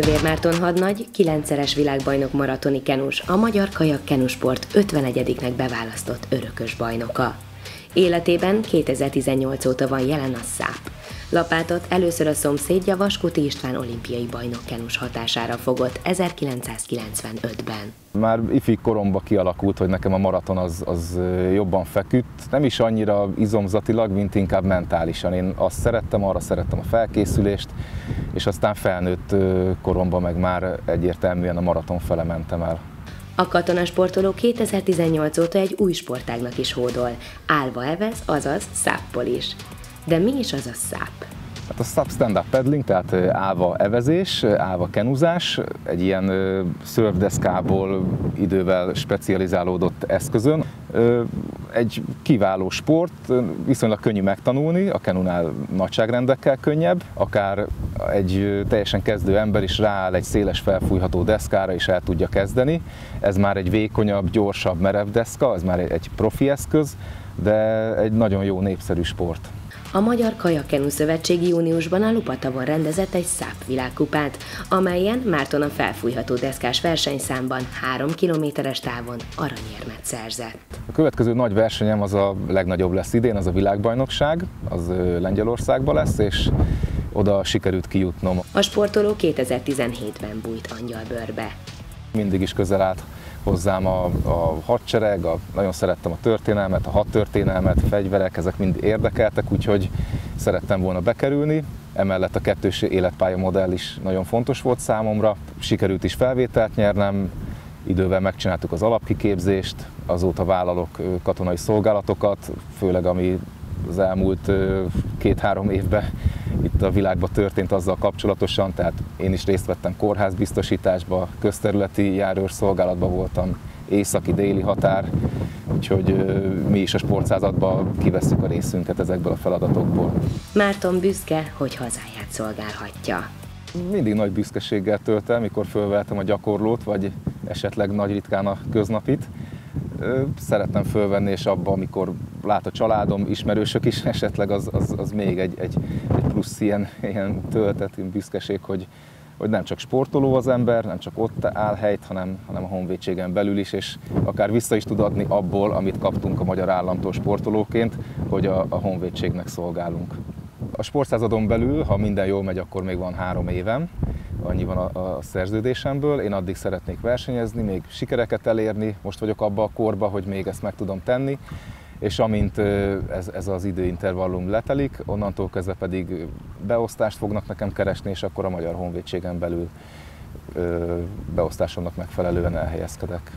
Kövér Márton hadnagy, kilencszeres világbajnok maratoni kenus, a magyar kajak kenusport 51 beválasztott örökös bajnoka. Életében 2018 óta van jelen a száp. Lapátot először a szomszédja Vaskuti István olimpiai bajnok kenus hatására fogott 1995-ben. Már ifi koromban kialakult, hogy nekem a maraton az, az jobban feküdt, nem is annyira izomzatilag, mint inkább mentálisan. Én azt szerettem, arra szerettem a felkészülést, és aztán felnőtt koromban meg már egyértelműen a maraton fele mentem el. A katonasportoló 2018 óta egy új sportágnak is hódol, állva evez, azaz száppol is. De mi is az a száp? Hát a SUP stand-up paddling, tehát állva evezés, állva kenuzás, egy ilyen szörvdeszkából idővel specializálódott eszközön. Egy kiváló sport, viszonylag könnyű megtanulni, a kenunál nagyságrendekkel könnyebb, akár egy teljesen kezdő ember is rááll egy széles felfújható deszkára és el tudja kezdeni. Ez már egy vékonyabb, gyorsabb, merev deszka, ez már egy profi eszköz, de egy nagyon jó népszerű sport. A Magyar Kajakenu Szövetség júniusban a Lupatavon rendezett egy száp világkupát, amelyen Márton a felfújható deszkás versenyszámban 3 kilométeres távon aranyérmet szerzett. A következő nagy versenyem az a legnagyobb lesz idén, az a világbajnokság, az Lengyelországban lesz, és oda sikerült kijutnom. A sportoló 2017-ben bújt angyalbőrbe. Mindig is közel állt hozzám a, a hadsereg, a, nagyon szerettem a történelmet, a hadtörténelmet, a fegyverek, ezek mind érdekeltek, úgyhogy szerettem volna bekerülni. Emellett a kettős életpálya modell is nagyon fontos volt számomra. Sikerült is felvételt nyernem, idővel megcsináltuk az alapkiképzést, azóta vállalok katonai szolgálatokat, főleg ami az elmúlt két-három évben itt a világban történt azzal kapcsolatosan, tehát én is részt vettem kórházbiztosításba, közterületi járőr szolgálatban voltam, északi-déli határ, úgyhogy mi is a sportszázadban kivesszük a részünket ezekből a feladatokból. Márton büszke, hogy hazáját szolgálhatja. Mindig nagy büszkeséggel tölt el, mikor fölveltem a gyakorlót, vagy esetleg nagy ritkán a köznapit szerettem fölvenni, és abba, amikor lát a családom, ismerősök is, esetleg az, az, az még egy, egy, egy plusz ilyen, ilyen töltet, büszkeség, hogy, hogy nem csak sportoló az ember, nem csak ott áll helyt, hanem, hanem a honvédségen belül is, és akár vissza is tud adni abból, amit kaptunk a magyar államtól sportolóként, hogy a, a honvédségnek szolgálunk. A sportszázadon belül, ha minden jól megy, akkor még van három évem, annyi van a, a szerződésemből. Én addig szeretnék versenyezni, még sikereket elérni, most vagyok abba a korba, hogy még ezt meg tudom tenni, és amint ez, ez az időintervallum letelik, onnantól kezdve pedig beosztást fognak nekem keresni, és akkor a Magyar Honvédségen belül beosztásomnak megfelelően elhelyezkedek.